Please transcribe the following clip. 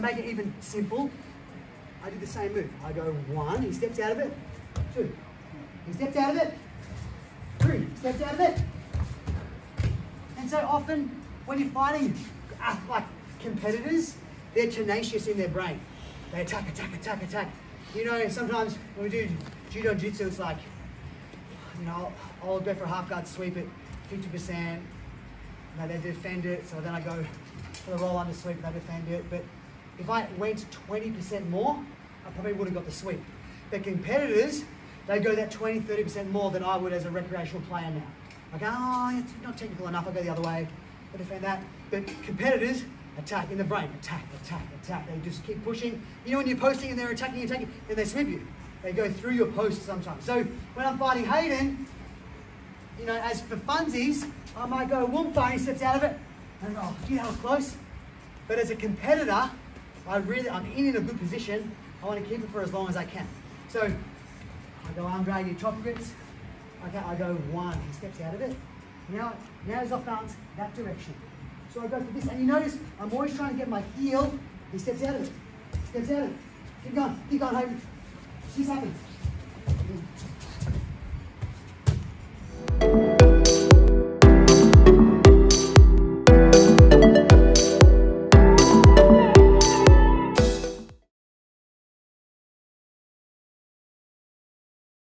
to make it even simple, I do the same move. I go one, he steps out of it, two, he steps out of it, three, steps out of it. And so often when you're fighting uh, like competitors, they're tenacious in their brain. They attack, attack, attack, attack. You know, sometimes when we do judo jitsu, it's like, you know, I'll, I'll go for a half guard sweep at 50%. You they defend it, so then I go for the roll under sweep, they defend it. But if I went 20% more, I probably would have got the sweep. But competitors, they go that 20, 30% more than I would as a recreational player now. Like, oh, it's not technical enough, I'll go the other way, I defend that. But competitors, attack in the brain, attack, attack, attack. They just keep pushing. You know, when you're posting and they're attacking, attacking, then they sweep you. They go through your post sometimes. So when I'm fighting Hayden, you know, as for funsies, I might go Woomfa, he steps out of it, and oh, gee, that close. But as a competitor, I really, I'm in in a good position. I want to keep it for as long as I can. So I go arm drag, top grips. Okay, I go one, he steps out of it. Now, now he's off balance, that direction. So I go for this, and you notice I'm always trying to get my heel. He steps out of it. Steps out of it. Keep going, keep going, Hayden. This happens.